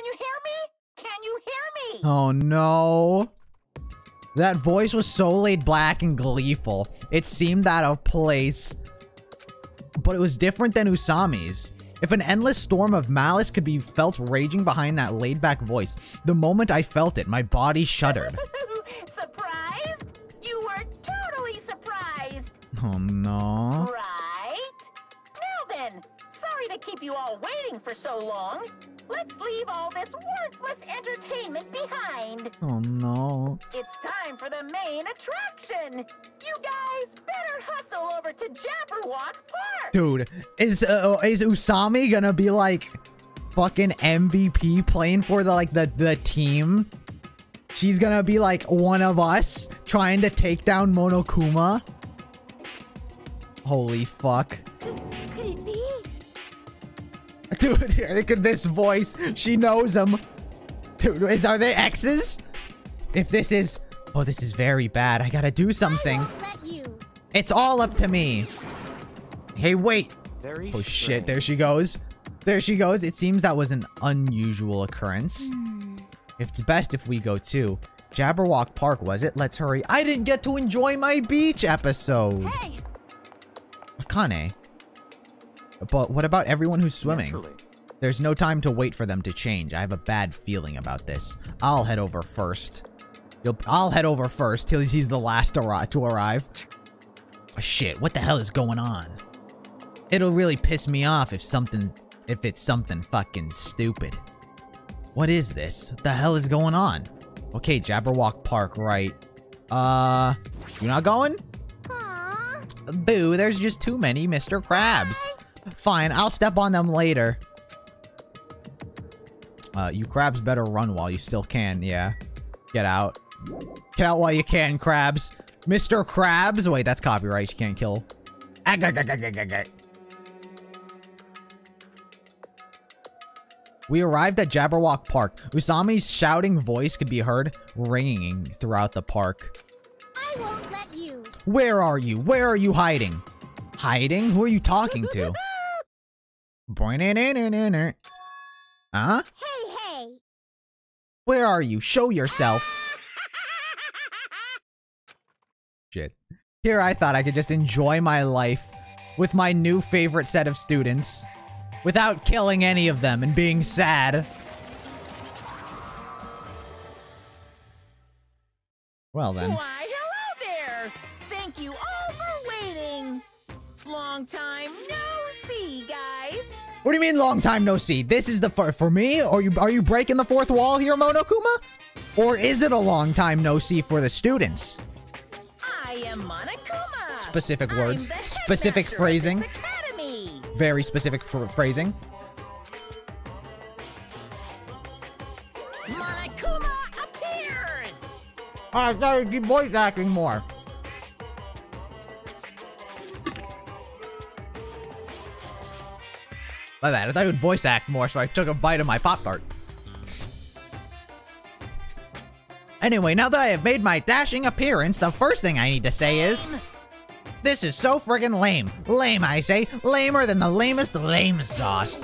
Can you hear me? Can you hear me? Oh no. That voice was so laid back and gleeful. It seemed out of place. But it was different than Usami's. If an endless storm of malice could be felt raging behind that laid back voice, the moment I felt it, my body shuddered. surprised? You were totally surprised, Oh no. right? Now then, sorry to keep you all waiting for so long. Let's leave all this worthless entertainment behind. Oh no. It's time for the main attraction. You guys better hustle over to Jabberwock Park. Dude, is uh, is Usami gonna be like fucking MVP playing for the like the the team? She's gonna be like one of us trying to take down Monokuma. Holy fuck. Could it be? Dude, look at this voice. She knows him. Dude, is, are they exes? If this is... Oh, this is very bad. I gotta do something. It's all up to me. Hey, wait. Very Oh shit, there she goes. There she goes. It seems that was an unusual occurrence. It's best if we go too. Jabberwock Park, was it? Let's hurry. I didn't get to enjoy my beach episode. Hey, Akane. But what about everyone who's swimming? Naturally. There's no time to wait for them to change. I have a bad feeling about this. I'll head over first. You'll, I'll head over first till he's the last to arri- to arrive. Shit, what the hell is going on? It'll really piss me off if something, if it's something fucking stupid. What is this? What the hell is going on? Okay, Jabberwock Park, right. Uh, you're not going? Aw. Boo, there's just too many Mr. Krabs. Fine, I'll step on them later. Uh, you crabs better run while you still can, yeah. Get out. Get out while you can, crabs. Mr. Krabs? Wait, that's copyright. You can't kill. Ag- ag- ag-. We arrived at Jabberwock Park. Usami's shouting voice could be heard ringing throughout the park. I won't let you. Where are you? Where are you hiding? Hiding? Who are you talking to? Huh? Hey, hey. Where are you? Show yourself. Shit. Here I thought I could just enjoy my life with my new favorite set of students without killing any of them and being sad. Well then. What do you mean long time no see? This is the for, for me? Or you are you breaking the fourth wall here, Monokuma? Or is it a long time no see for the students? I am Monokuma. Specific words. Specific phrasing. Very specific phr- phrasing. Monokuma appears. Uh, keep voice acting more. My bad. I thought you would voice act more, so I took a bite of my Pop Tart. Anyway, now that I have made my dashing appearance, the first thing I need to say is... This is so friggin' lame. Lame, I say. Lamer than the lamest lame sauce.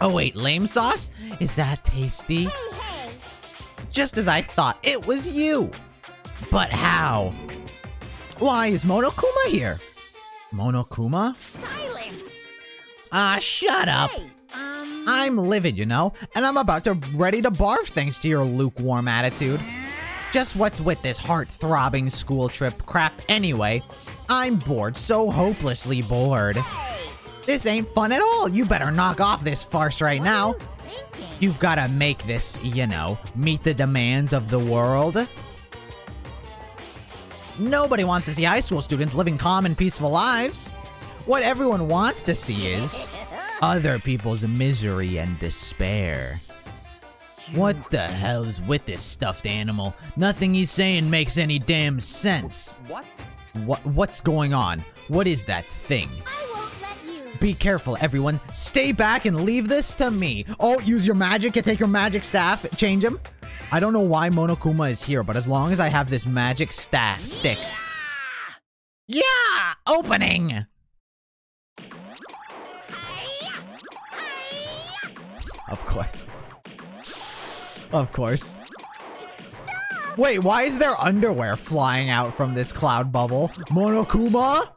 Oh wait, lame sauce? Is that tasty? Just as I thought, it was you. But how? Why is Monokuma here? Monokuma? Ah, shut up. Hey, um, I'm livid, you know, and I'm about to ready to barf thanks to your lukewarm attitude. Just what's with this heart-throbbing school trip crap anyway? I'm bored, so hopelessly bored. hey. This ain't fun at all. You better knock off this farce right now. Thinking. You've got to make this, you know, meet the demands of the world. Nobody wants to see high school students living calm and peaceful lives. What everyone wants to see is other people's misery and despair. What the hell is with this stuffed animal? Nothing he's saying makes any damn sense. What? What what's going on? What is that thing? I won't let you. Be careful, everyone. Stay back and leave this to me. Oh, use your magic and take your magic staff. Change him. I don't know why Monokuma is here, but as long as I have this magic staff stick. Yeah! Opening! Of course. Of course. Stop! Wait, why is there underwear flying out from this cloud bubble? Monokuma?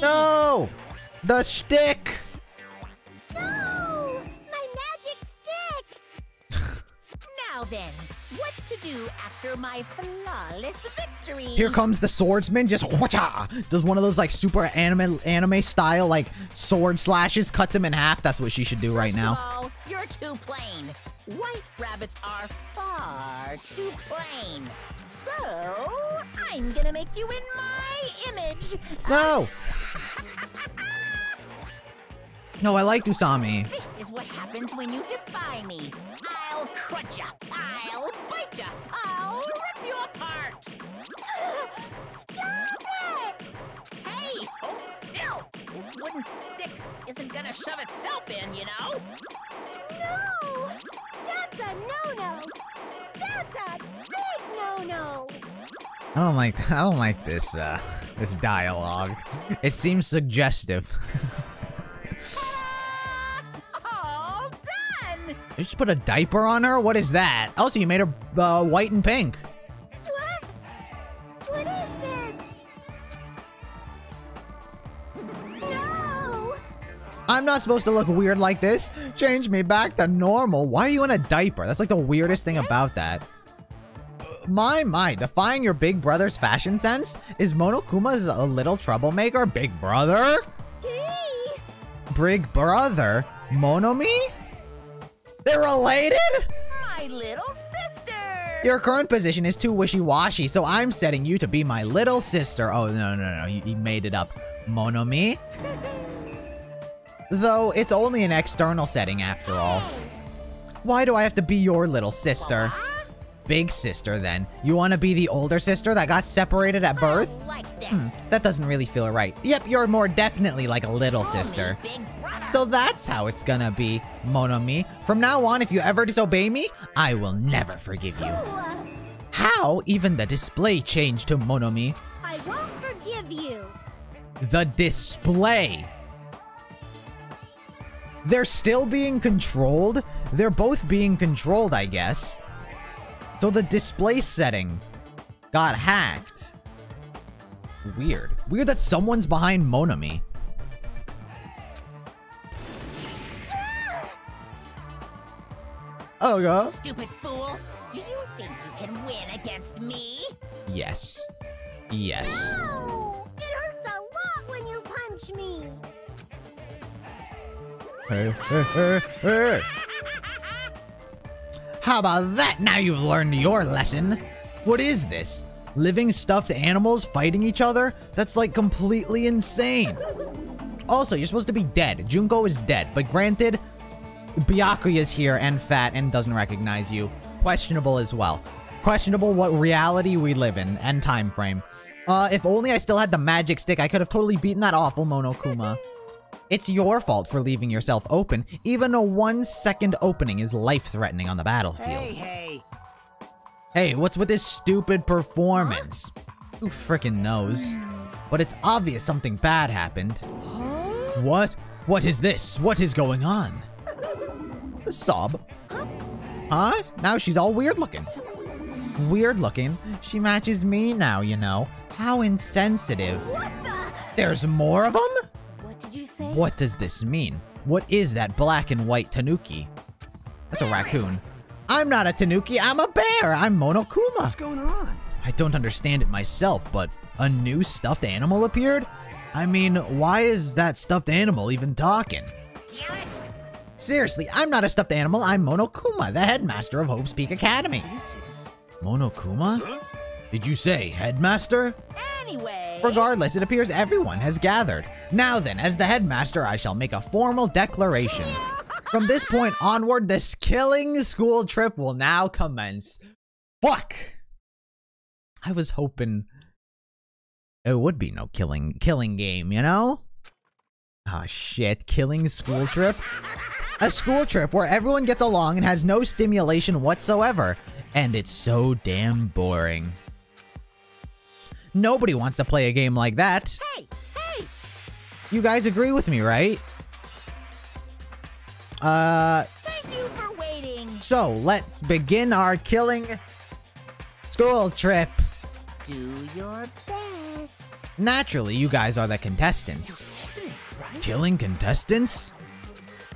No! The stick! No! My magic stick! Now then, what to do after my flawless victory? Here comes the swordsman, just whacha! Does one of those like super anime anime style like sword slashes, cuts him in half. That's what she should do right First now. All, you're too plain. White rabbits are far too plain. So, I'm gonna make you in my image. No! No, I like Usami. This is what happens when you defy me. I'll crunch ya. I'll bite ya. I'll rip you apart. Stop it! Hey, hold still. This wooden stick isn't gonna shove itself in, you know. No! That's a no-no! That's a big no-no! I don't like I don't like this uh this dialogue. It seems suggestive. You just put a diaper on her? What is that? Also, you made her uh, white and pink. What? What is this? No! I'm not supposed to look weird like this. Change me back to normal. Why are you in a diaper? That's like the weirdest thing about that. My, my, defying your big brother's fashion sense? Is Monokuma's a little troublemaker? Big brother? Hey! Big brother? Monomi? They're related? My little sister. Your current position is too wishy-washy, so I'm setting you to be my little sister. Oh, no, no, no, he, he made it up. Monomi? Though, it's only an external setting after all. Why do I have to be your little sister? Big sister, then. You want to be the older sister that got separated at birth? Like. Hmm, that doesn't really feel right. Yep, you're more definitely like a little Call sister. Big. So that's how it's gonna be, Monomi. From now on, if you ever disobey me, I will never forgive you. How? Even the display changed to Monomi. I won't forgive you. The display. They're still being controlled? They're both being controlled, I guess. So the display setting got hacked. Weird. Weird that someone's behind Monomi. Oh, yeah? Stupid fool. Do you think you can win against me? Yes. Yes. No! It hurts a lot when you punch me. Hey, hey, hey, hey. How about that? Now you've learned your lesson. What is this? Living stuffed animals fighting each other? That's like completely insane. Also, you're supposed to be dead. Junko is dead, but granted, Byakuya's here and fat and doesn't recognize you. Questionable as well. Questionable what reality we live in and time frame. Uh, if only I still had the magic stick, I could have totally beaten that awful Monokuma. It's your fault for leaving yourself open. Even a one second opening is life-threatening on the battlefield. hey. Hey, Hey, what's with this stupid performance? Who frickin' knows? But it's obvious something bad happened. What? What is this? What is going on? A sob. Huh? Now she's all weird looking. Weird looking? She matches me now, you know. How insensitive. There's more of them? What did you say? What does this mean? What is that black and white tanuki? That's a raccoon. I'm not a tanuki, I'm a bear. I'm Monokuma. What's going on? I don't understand it myself, but a new stuffed animal appeared? I mean, why is that stuffed animal even talking? Damn it. Seriously, I'm not a stuffed animal, I'm Monokuma, the headmaster of Hope's Peak Academy. This is. Monokuma? Did you say headmaster? Anyway. Regardless, it appears everyone has gathered. Now then, as the headmaster, I shall make a formal declaration. From this point onward, this killing school trip will now commence. Fuck! I was hoping it would be no killing killing game, you know? Ah shit, killing school trip? A school trip where everyone gets along and has no stimulation whatsoever. And it's so damn boring. Nobody wants to play a game like that. Hey, hey! You guys agree with me, right? Uh, Thank you for waiting. so let's begin our killing school trip. Do your best. Naturally, you guys are the contestants. Killing contestants?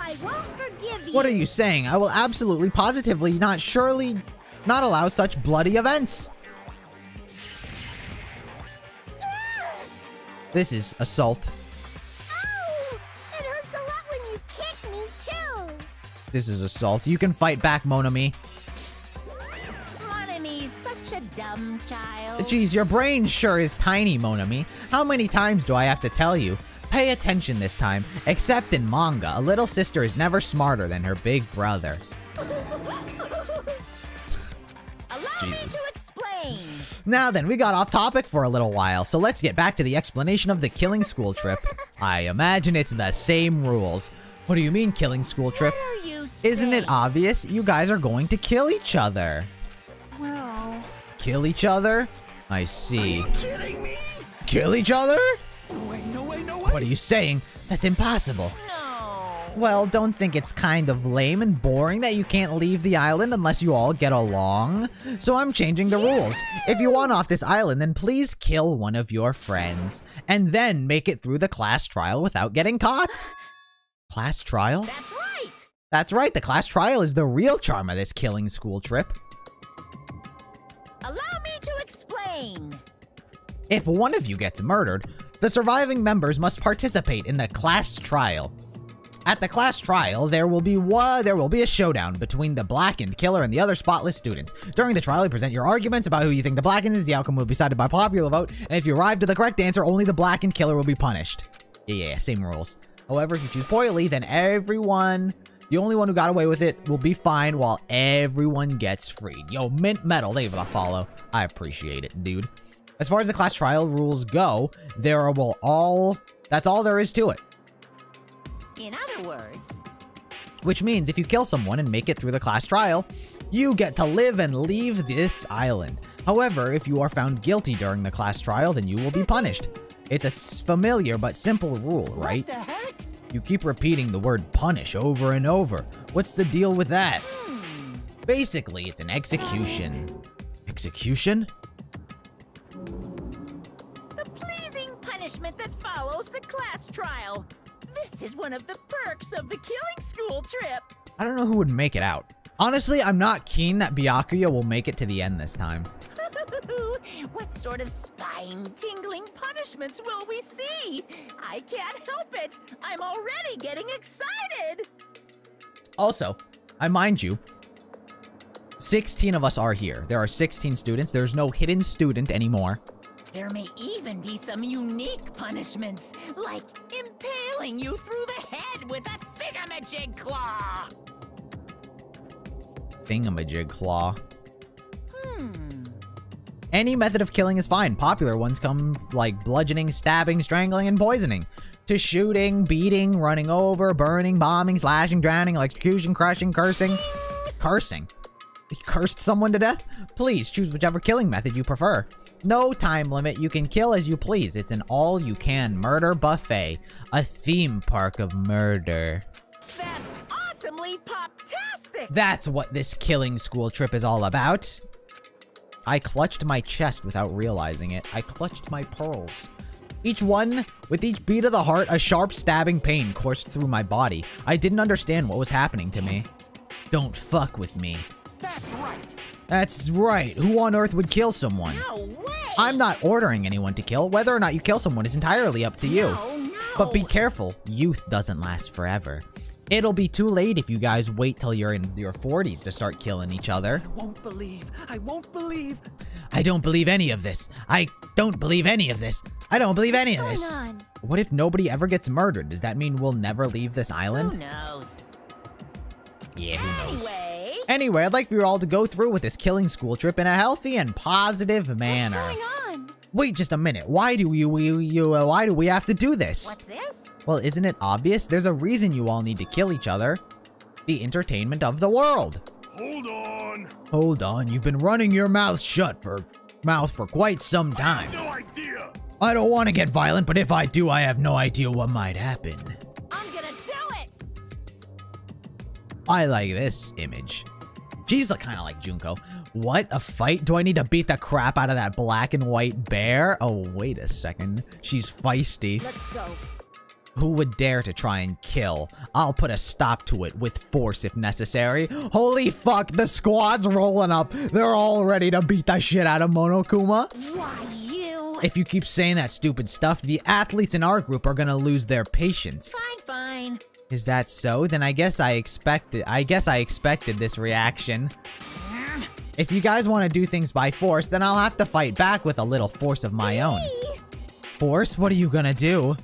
I won't forgive you. What are you saying? I will absolutely, positively, not surely, not allow such bloody events. This is assault. Ow! It hurts a lot when you kick me, too. This is assault. You can fight back, Monomi. Monomi's such a dumb child. Geez, your brain sure is tiny, Monomi. How many times do I have to tell you? Pay attention this time. Except in manga, a little sister is never smarter than her big brother. Allow me Jesus. to explain. Now then, we got off topic for a little while, so let's get back to the explanation of the killing school trip. I imagine it's the same rules. What do you mean, killing school trip? What are you Isn't it obvious? You guys are going to kill each other. Well, Kill each other? I see. Kill each other? What are you saying? That's impossible. no. Well, don't think it's kind of lame and boring that you can't leave the island unless you all get along. So I'm changing the rules. If you want off this island, then please kill one of your friends. And then make it through the class trial without getting caught. Class trial? That's right. That's right, the class trial is the real charm of this killing school trip. Allow me to explain. If one of you gets murdered, the surviving members must participate in the class trial. At the class trial, there will be one, there will be a showdown between the blackened killer and the other spotless students. During the trial, you present your arguments about who you think the blackened is. The outcome will be decided by popular vote, and if you arrive to the correct answer, only the blackened killer will be punished. Yeah, yeah, same rules. However, if you choose poorly, then everyone, the only one who got away with it, will be fined while everyone gets freed. Yo, mint metal, they even follow. I appreciate it, dude. As far as the class trial rules go, there will all, that's all there is to it. In other words, Which means if you kill someone and make it through the class trial, you get to live and leave this island. However, if you are found guilty during the class trial, then you will be punished. It's a familiar but simple rule, right? what the heck? You keep repeating the word punish over and over. What's the deal with that? Hmm. Basically, it's an execution. Execution? Punishment that follows the class trial. This is one of the perks of the killing school trip. I don't know who would make it out. Honestly, I'm not keen that Byakuya will make it to the end this time. what sort of spine-tingling punishments will we see? I can't help it. I'm already getting excited. Also, I mind you, 16 of us are here. There are 16 students. There's no hidden student anymore. There may even be some unique punishments, like impaling you through the head with a thingamajig claw. Thingamajig claw. Hmm. Any method of killing is fine. Popular ones come like bludgeoning, stabbing, strangling, and poisoning. To shooting, beating, running over, burning, bombing, slashing, drowning, electrocution, crushing, cursing. Cursing? You cursed someone to death? Please choose whichever killing method you prefer. No time limit, you can kill as you please. It's an all-you-can murder buffet. A theme park of murder. That's awesomely pop-tastic. That's what this killing school trip is all about. I clutched my chest without realizing it. I clutched my pearls. Each one, with each beat of the heart, a sharp stabbing pain coursed through my body. I didn't understand what was happening to me. Don't fuck with me. That's right. That's right. Who on earth would kill someone? No way. I'm not ordering anyone to kill. Whether or not you kill someone is entirely up to you. No, no. But be careful, youth doesn't last forever. It'll be too late if you guys wait till you're in your 40s to start killing each other. I won't believe. I won't believe. I don't believe any of this. I don't believe any of this. I don't believe any of this. on. What if nobody ever gets murdered? Does that mean we'll never leave this island? Who knows? Yeah, who knows? Anyway, Anyway, I'd like for you all to go through with this killing school trip in a healthy and positive manner. Going on. Wait just a minute. Why do you, you, you uh, why do we have to do this? what's this? Well, isn't it obvious? There's a reason you all need to kill each other. The entertainment of the world. Hold on. Hold on, you've been running your mouth shut for mouth for quite some time. No idea. I don't want to get violent, but if I do, I have no idea what might happen. I like this image. She's kind of like Junko. What? A fight? Do I need to beat the crap out of that black and white bear? Oh, wait a second. She's feisty. Let's go. Who would dare to try and kill? I'll put a stop to it with force if necessary. Holy fuck, the squad's rolling up. They're all ready to beat the shit out of Monokuma. Why, you? If you keep saying that stupid stuff, the athletes in our group are gonna lose their patience. Fine, fine. Is that so? Then I guess I expected I guess I expected this reaction. If you guys want to do things by force, then I'll have to fight back with a little force of my own. Force? What are you gonna do?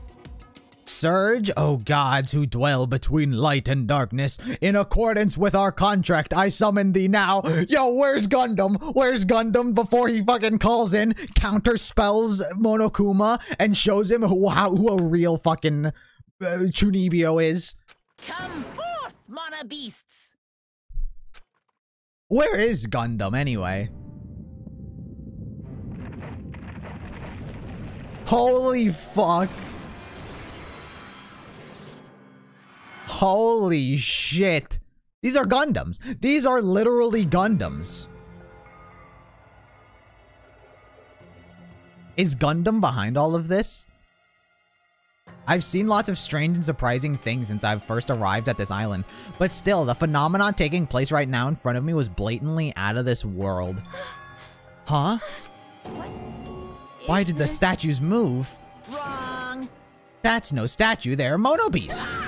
Surge, O gods who dwell between light and darkness, in accordance with our contract, I summon thee now. Yo, where's Gundam? Where's Gundam before he fucking calls in, counter spells Monokuma, and shows him who, how, who a real fucking uh, Chunibyo is? Come forth, Mono Beasts! Where is Gundam anyway? Holy fuck. Holy shit. These are Gundams. These are literally Gundams. Is Gundam behind all of this? I've seen lots of strange and surprising things since I've first arrived at this island, but still, the phenomenon taking place right now in front of me was blatantly out of this world. Huh? Why did the statues move? Wrong. That's no statue, they're Mono Beasts.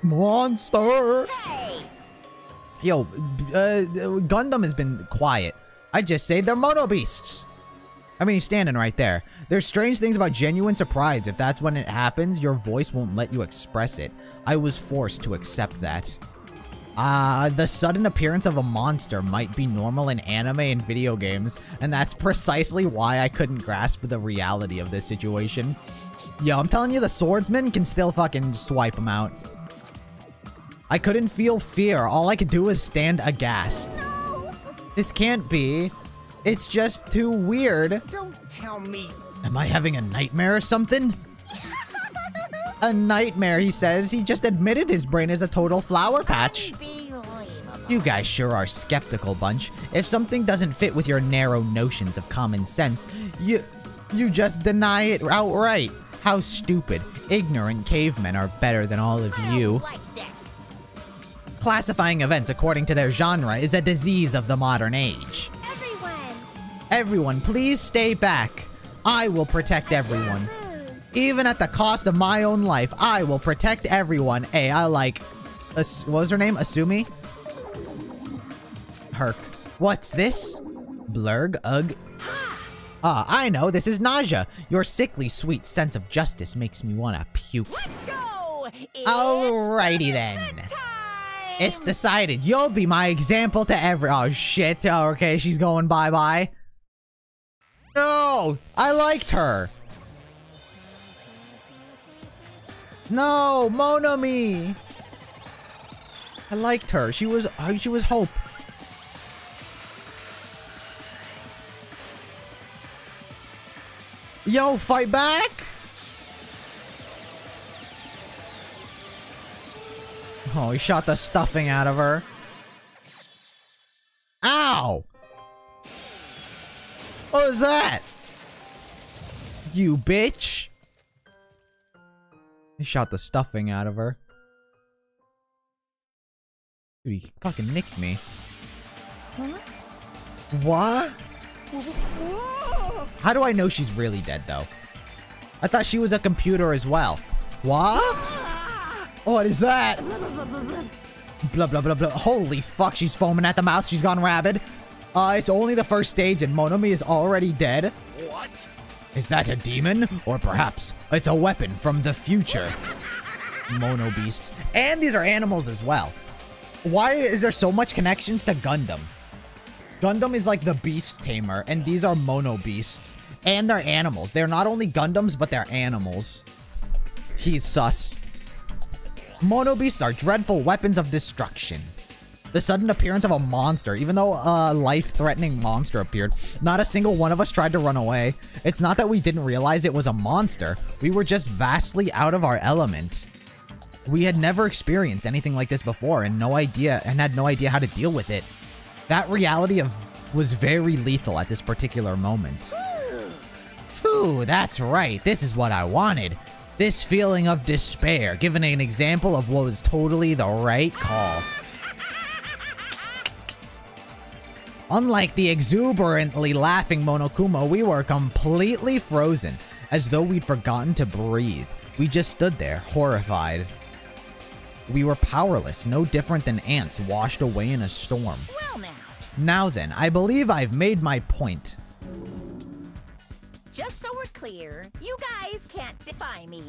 Monster! Hey! Yo, uh, Gundam has been quiet. I just say they're Mono Beasts. I mean, he's standing right there. There's strange things about genuine surprise. If that's when it happens, your voice won't let you express it. I was forced to accept that. Ah, uh, the sudden appearance of a monster might be normal in anime and video games, and that's precisely why I couldn't grasp the reality of this situation. Yo, I'm telling you, the swordsman can still fucking swipe him out. I couldn't feel fear. All I could do was stand aghast. No. This can't be. It's just too weird. Don't tell me. Am I having a nightmare or something? a nightmare, he says. He just admitted his brain is a total flower patch. You guys sure are skeptical bunch. If something doesn't fit with your narrow notions of common sense, you you just deny it outright. How stupid. Ignorant cavemen are better than all of you. like. Classifying events according to their genre is a disease of the modern age. Everyone. Please stay back. I will protect everyone. Even at the cost of my own life, I will protect everyone. Hey, I like... What was her name? Asumi? Herc. What's this? Blurg? Ugh. Ah, I know. This is nausea. Your sickly sweet sense of justice makes me want to puke. Let's go! It's Alrighty then. Time! It's decided. You'll be my example to every- Oh, shit. Oh, okay, she's going bye-bye. No! I liked her. No, Monomi. I liked her. She was uh, she was hope. Yo, fight back! Oh, he shot the stuffing out of her. What was that? You bitch! He shot the stuffing out of her. Dude, he fucking nicked me. What? How do I know she's really dead, though? I thought she was a computer as well. What? What is that? Blah, blah, blah, blah. Holy fuck, she's foaming at the mouth. She's gone rabid. Uh, it's only the first stage and Monomi is already dead. What? Is that a demon? Or perhaps it's a weapon from the future? Mono beasts. And these are animals as well. Why is there so much connections to Gundam? Gundam is like the beast tamer, and these are mono beasts. And they're animals. They're not only Gundams, but they're animals. He's sus. Mono beasts are dreadful weapons of destruction. The sudden appearance of a monster, even though a life-threatening monster appeared, not a single one of us tried to run away. It's not that we didn't realize it was a monster. We were just vastly out of our element. We had never experienced anything like this before and no idea and had no idea how to deal with it. That reality of was very lethal at this particular moment. Phew, that's right. This is what I wanted. This feeling of despair, given an example of what was totally the right call. Unlike the exuberantly laughing Monokuma, we were completely frozen, as though we'd forgotten to breathe. We just stood there, horrified. We were powerless, no different than ants washed away in a storm. Well now, Now then, I believe I've made my point. just so we're clear, you guys can't defy me.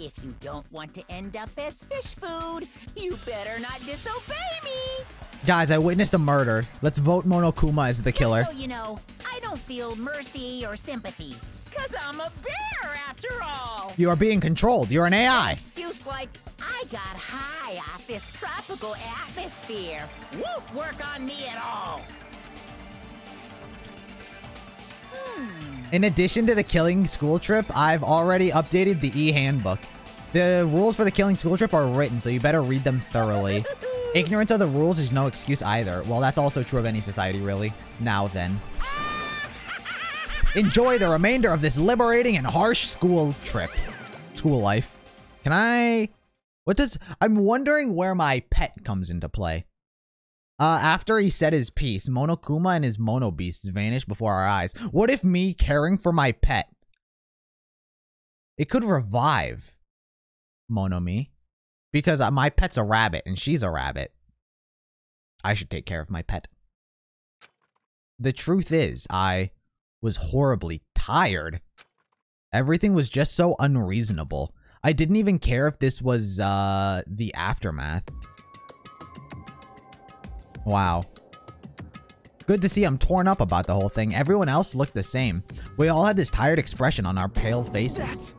If you don't want to end up as fish food, you better not disobey me. Guys, I witnessed a murder. Let's vote Monokuma as the killer. Just so you know, I don't feel mercy or sympathy. Cause I'm a bear after all. You are being controlled. You're an AI. Excuse like I got high off this tropical atmosphere. Won't work on me at all. In addition to the killing school trip, I've already updated the e-handbook. The rules for the killing school trip are written, so you better read them thoroughly. Ignorance of the rules is no excuse either. Well, that's also true of any society, really. Now then. Enjoy the remainder of this liberating and harsh school trip. School life. Can I... What does... I'm wondering where my pet comes into play. Uh, after he said his piece, Monokuma and his Mono Beasts vanished before our eyes. What if me caring for my pet? It could revive Monomi. Because uh, my pet's a rabbit and she's a rabbit. I should take care of my pet. The truth is, I was horribly tired. Everything was just so unreasonable. I didn't even care if this was, uh, the aftermath. Wow. Good to see I'm torn up about the whole thing. Everyone else looked the same. We all had this tired expression on our pale faces.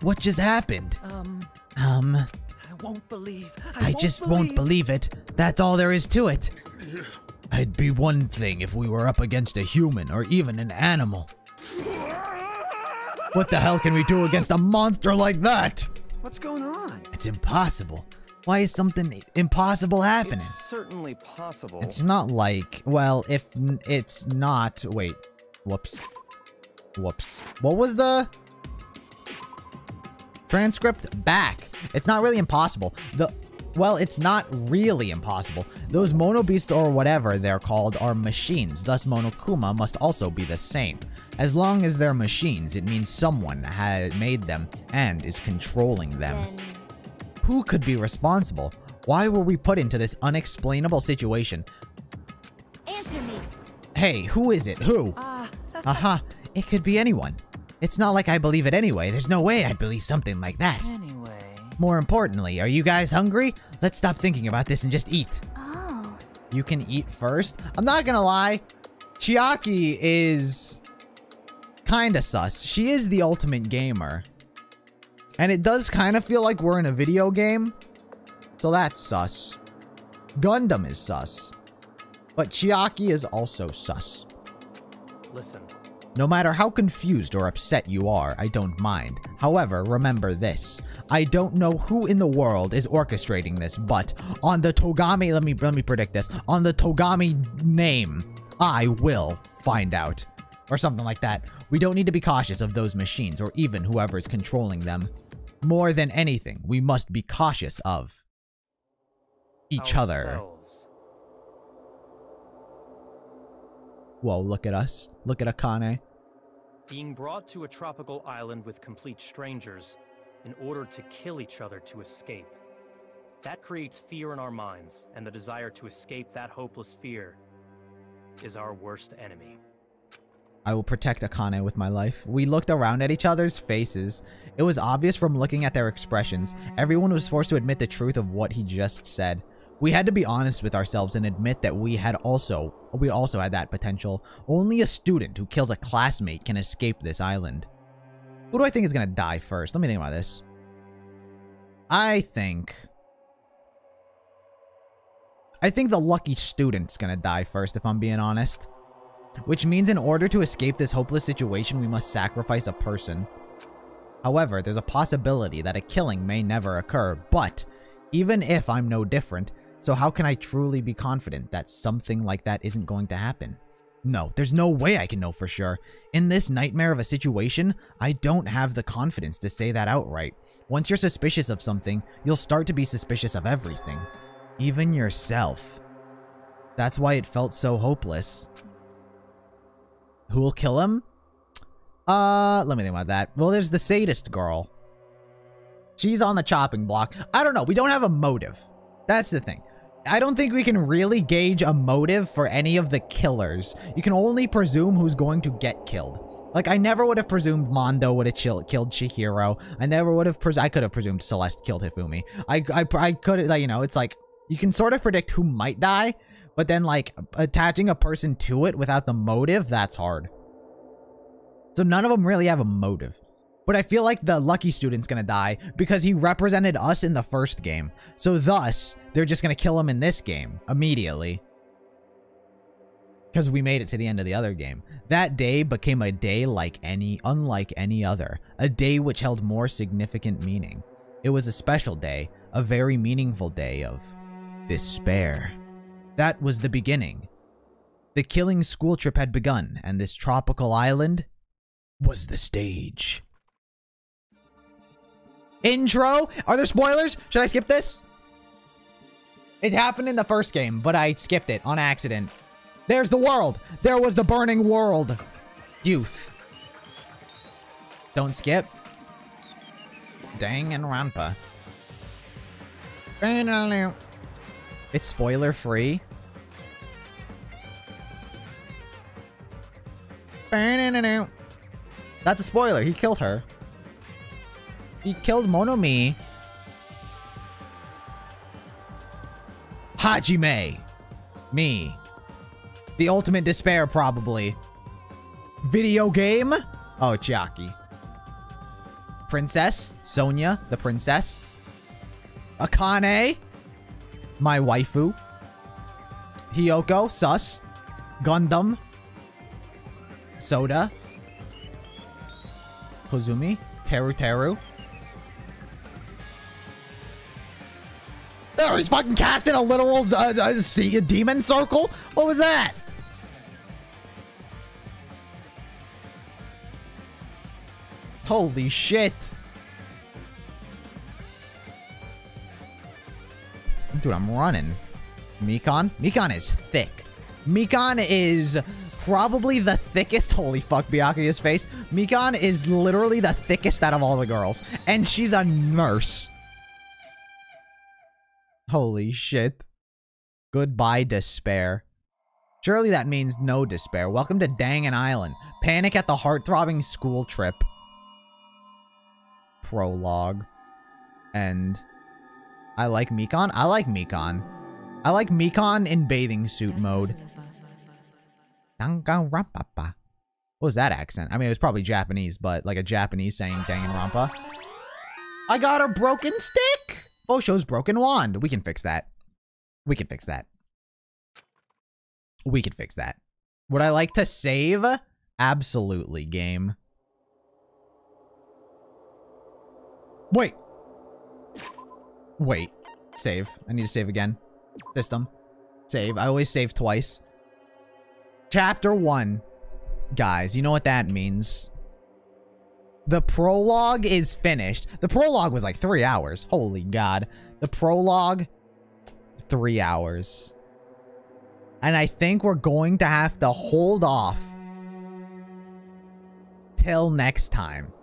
What just happened? um, Um, I won't believe. I, I just won't believe it. That's all there is to it. It'd be one thing if we were up against a human or even an animal. What the hell can we do against a monster like that? What's going on? It's impossible. Why is something impossible happening? It's certainly possible. It's not like, well, if it's not, wait, whoops, whoops. What was the transcript? Back. It's not really impossible. The, well, it's not really impossible. Those Mono Beasts or whatever they're called are machines, thus Monokuma must also be the same. As long as they're machines, it means someone had made them and is controlling them. Then Who could be responsible? Why were we put into this unexplainable situation? answer me. Hey, who is it? Who? Ah, Uh-huh. It could be anyone. It's not like I believe it anyway. There's no way I'd believe something like that. Anyway. More importantly, are you guys hungry? Let's stop thinking about this and just eat. oh. You can eat first? I'm not gonna lie. Chiaki is kinda sus. She is the ultimate gamer. And it does kind of feel like we're in a video game. So that's sus. Gundam is sus. But Chiaki is also sus. Listen. No matter how confused or upset you are, I don't mind. However, remember this. I don't know who in the world is orchestrating this, but on the Togami, let me let me predict this. On the Togami name, I will find out. Or something like that. We don't need to be cautious of those machines or even whoever is controlling them. More than anything, we must be cautious of each other. Whoa, look at us. Look at Akane. Being brought to a tropical island with complete strangers in order to kill each other to escape. That creates fear in our minds, and the desire to escape that hopeless fear is our worst enemy. I will protect Akane with my life. We looked around at each other's faces. It was obvious from looking at their expressions. Everyone was forced to admit the truth of what he just said. We had to be honest with ourselves and admit that we had also we also had that potential. Only a student who kills a classmate can escape this island. Who do I think is gonna die first? Let me think about this. I think I think the lucky student's gonna die first, if I'm being honest. Which means in order to escape this hopeless situation, we must sacrifice a person. However, there's a possibility that a killing may never occur, but even if I'm no different, so how can I truly be confident that something like that isn't going to happen? No, there's no way I can know for sure. In this nightmare of a situation, I don't have the confidence to say that outright. Once you're suspicious of something, you'll start to be suspicious of everything. Even yourself. That's why it felt so hopeless. Who'll kill him? Uh, let me think about that. Well, there's the sadist girl. She's on the chopping block. I don't know. We don't have a motive. That's the thing. I don't think we can really gauge a motive for any of the killers. You can only presume who's going to get killed. Like, I never would have presumed Mondo would have killed Chihiro. I never would have I could have presumed Celeste killed Hifumi. I, I, I could, like, you know, it's like, you can sort of predict who might die, but then, like, attaching a person to it without the motive, that's hard. So none of them really have a motive. But I feel like the lucky student's gonna die because he represented us in the first game. So thus, they're just gonna kill him in this game immediately. Because we made it to the end of the other game. That day became a day like any, unlike any other. A day which held more significant meaning. It was a special day, a very meaningful day of despair. That was the beginning. The killing school trip had begun, and this tropical island was the stage. Intro? Are there spoilers? Should I skip this? It happened in the first game, but I skipped it on accident. There's the world. There was the burning world. Youth. Don't skip. Danganronpa. It's spoiler free. That's a spoiler. He killed her. He killed Monomi. Hajime. Me. The ultimate despair, probably. Video game? Oh, Chiaki. Princess. Sonia, the princess. Akane. My waifu. Hiyoko. Sus. Gundam. Soda. Kozumi. Teru Teru. Oh, he's fucking casting a literal uh, uh, see a demon circle? What was that? Holy shit. Dude, I'm running. Mikan? Mikan is thick. Mikan is probably the thickest. Holy fuck, Byakuya's face. Mikan is literally the thickest out of all the girls. And she's a nurse. Holy shit. Goodbye, despair. Surely that means no despair. Welcome to Dangan Island. Panic at the heart-throbbing school trip. Prologue. And I like Mikan. I like Mikan. I like Mikan in bathing suit mode. What was that accent? I mean, it was probably Japanese, but like a Japanese saying Danganronpa. I got a broken stick! Osho's broken wand. We can fix that. We can fix that. We can fix that. Would I like to save? Absolutely, game. Wait. Wait. Save. I need to save again. System. Save. I always save twice. Chapter 1. Guys, you know what that means. The prologue is finished. The prologue was like three hours. Holy God. The prologue, three hours. And I think we're going to have to hold off till next time.